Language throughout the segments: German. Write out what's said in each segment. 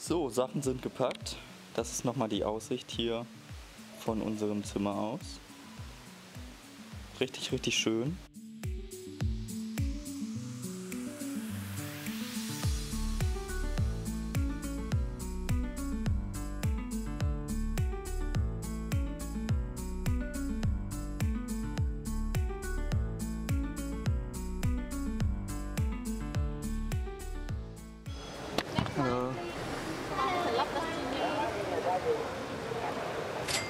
So, Sachen sind gepackt. Das ist nochmal die Aussicht hier von unserem Zimmer aus. Richtig, richtig schön.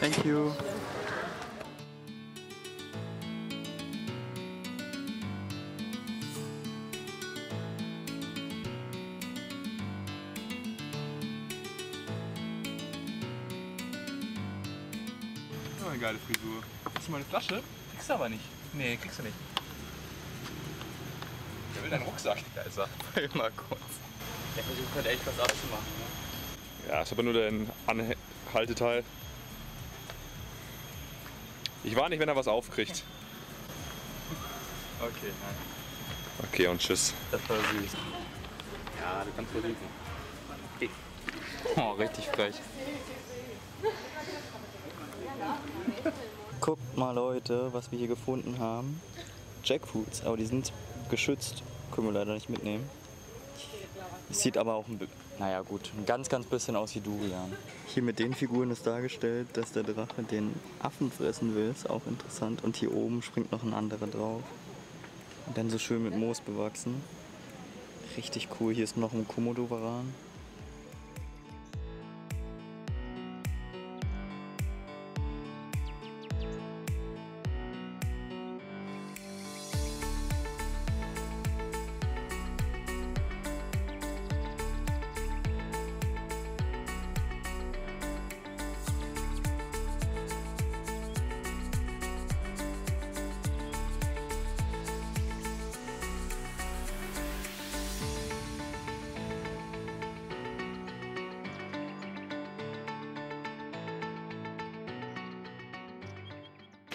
Thank you. Oh, eine geile Frisur. Hast du mal eine Flasche? Kriegst du aber nicht. Nee, kriegst du nicht. Der will deinen Rucksack. Da ist er. Mal kurz. Der versucht halt echt was abzumachen. Ne? Ja, ist aber nur der Anhalteteil. Ich war nicht, wenn er was aufkriegt. Okay, nein. Okay, und tschüss. Das war süß. Ja, du kannst versuchen. Oh, richtig frech. Guckt mal Leute, was wir hier gefunden haben. Jackfruits, aber die sind geschützt. Können wir leider nicht mitnehmen. Es sieht aber auch ein, bi- naja gut, ein ganz, ganz bisschen aus wie Durian. Hier mit den Figuren ist dargestellt, dass der Drache den Affen fressen will. Ist auch interessant. Und hier oben springt noch ein anderer drauf. Und dann so schön mit Moos bewachsen. Richtig cool. Hier ist noch ein Komodo-Varan.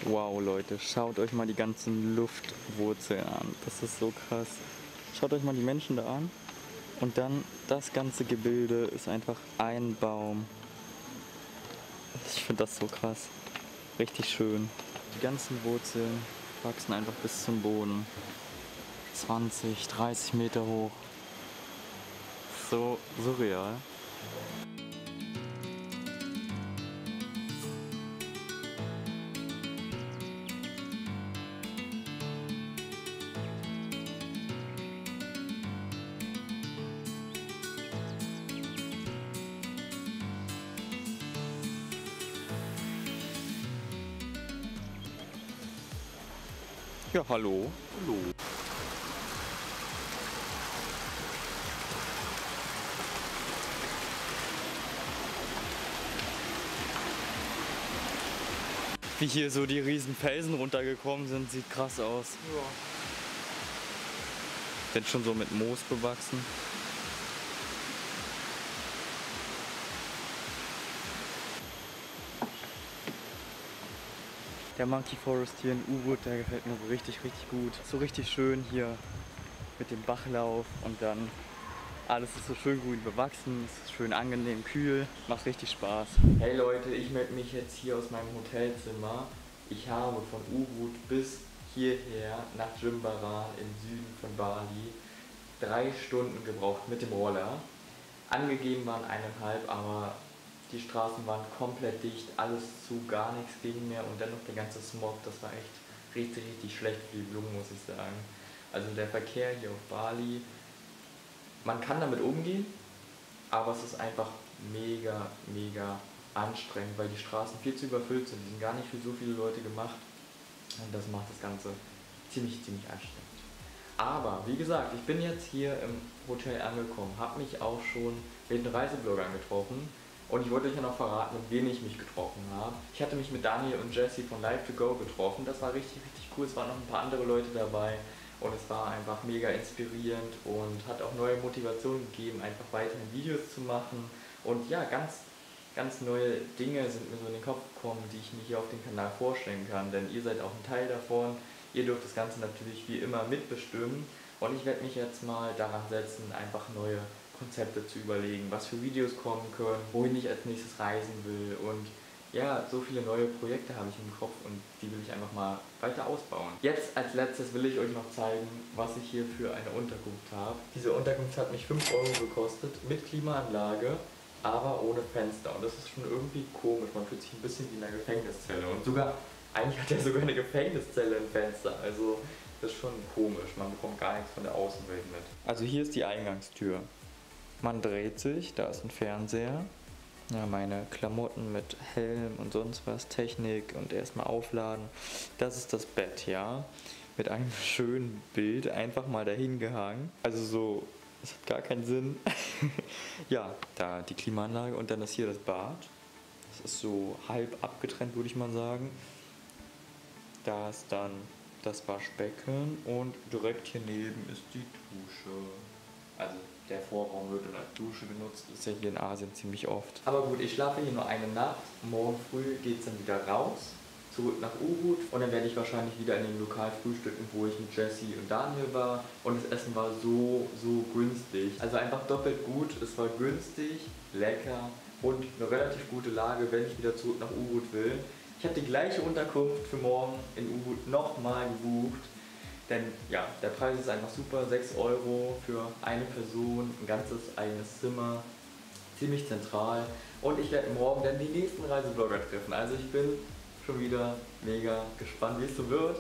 Wow, Leute, schaut euch mal die ganzen Luftwurzeln an. Das ist so krass. Schaut euch mal die Menschen da an. Und dann das ganze Gebilde ist einfach ein Baum. Ich finde das so krass. Richtig schön. Die ganzen Wurzeln wachsen einfach bis zum Boden. 20, 30 Meter hoch. So surreal. Ja, hallo. Hallo. Wie hier so die riesen Felsen runtergekommen sind, sieht krass aus. Ja. Denn schon so mit Moos bewachsen. Der Monkey Forest hier in Ubud, der gefällt mir so richtig, richtig gut. So richtig schön hier mit dem Bachlauf und dann alles ist so schön grün bewachsen, es ist schön angenehm kühl, macht richtig Spaß. Hey Leute, ich melde mich jetzt hier aus meinem Hotelzimmer. Ich habe von Ubud bis hierher nach Jimbaran im Süden von Bali drei Stunden gebraucht mit dem Roller. Angegeben waren eineinhalb, aber die Straßen waren komplett dicht, alles zu, gar nichts ging mehr und dann noch der ganze Smog, das war echt richtig, richtig schlecht für die Blumen, muss ich sagen. Also der Verkehr hier auf Bali, man kann damit umgehen, aber es ist einfach mega, mega anstrengend, weil die Straßen viel zu überfüllt sind. Die sind gar nicht für so viele Leute gemacht und das macht das Ganze ziemlich, ziemlich anstrengend. Aber wie gesagt, ich bin jetzt hier im Hotel angekommen, habe mich auch schon mit den Reisebloggern getroffen und ich wollte euch ja noch verraten, mit wem ich mich getroffen habe. Ich hatte mich mit Daniel und Jesse von Live to Go getroffen. Das war richtig, richtig cool. Es waren noch ein paar andere Leute dabei und es war einfach mega inspirierend und hat auch neue Motivation gegeben, einfach weiterhin Videos zu machen. Und ja, ganz, ganz neue Dinge sind mir so in den Kopf gekommen, die ich mir hier auf dem Kanal vorstellen kann. Denn ihr seid auch ein Teil davon. Ihr dürft das Ganze natürlich wie immer mitbestimmen. Und ich werde mich jetzt mal daran setzen, einfach neue Konzepte zu überlegen, was für Videos kommen können, wohin ich als nächstes reisen will und ja, so viele neue Projekte habe ich im Kopf und die will ich einfach mal weiter ausbauen. Jetzt als letztes will ich euch noch zeigen, was ich hier für eine Unterkunft habe. Diese Unterkunft hat mich 5 Euro gekostet mit Klimaanlage, aber ohne Fenster. Und das ist schon irgendwie komisch. Man fühlt sich ein bisschen wie in einer Gefängniszelle. Und sogar, eigentlich hat er sogar eine Gefängniszelle im Fenster. Also das ist schon komisch. Man bekommt gar nichts von der Außenwelt mit. Also hier ist die Eingangstür. Man dreht sich, da ist ein Fernseher. Ja, meine Klamotten mit Helm und sonst was, Technik und erstmal aufladen. Das ist das Bett, ja. Mit einem schönen Bild einfach mal dahin gehangen. Also so, es hat gar keinen Sinn. ja, da die Klimaanlage und dann ist hier das Bad. Das ist so halb abgetrennt, würde ich mal sagen. Da ist dann das Waschbecken und direkt hier neben ist die Dusche. Also der Vorraum wird dann als Dusche benutzt, ist ja hier in Asien ziemlich oft. Aber gut, ich schlafe hier nur eine Nacht. Morgen früh geht es dann wieder raus, zurück nach Ubud und dann werde ich wahrscheinlich wieder in dem Lokal frühstücken, wo ich mit Jesse und Daniel war. Und das Essen war so, so günstig. Also einfach doppelt gut. Es war günstig, lecker und eine relativ gute Lage, wenn ich wieder zurück nach Ubud will. Ich habe die gleiche Unterkunft für morgen in Ubud nochmal gebucht. Denn ja, der Preis ist einfach super, 6 Euro für eine Person, ein ganzes eigenes Zimmer, ziemlich zentral. Und ich werde morgen dann die nächsten Reiseblogger treffen. Also ich bin schon wieder mega gespannt, wie es so wird.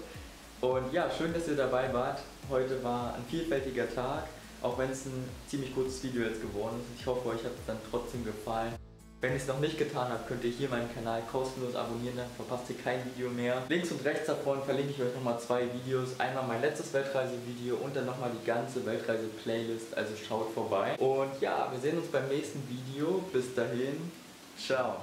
Und ja, schön, dass ihr dabei wart. Heute war ein vielfältiger Tag, auch wenn es ein ziemlich kurzes Video jetzt geworden ist. Ich hoffe, euch hat es dann trotzdem gefallen. Wenn ihr es noch nicht getan habt, könnt ihr hier meinen Kanal kostenlos abonnieren, dann verpasst ihr kein Video mehr. Links und rechts davon verlinke ich euch nochmal zwei Videos. Einmal mein letztes Weltreisevideo und dann nochmal die ganze Weltreise-Playlist, also schaut vorbei. Und ja, wir sehen uns beim nächsten Video. Bis dahin, ciao.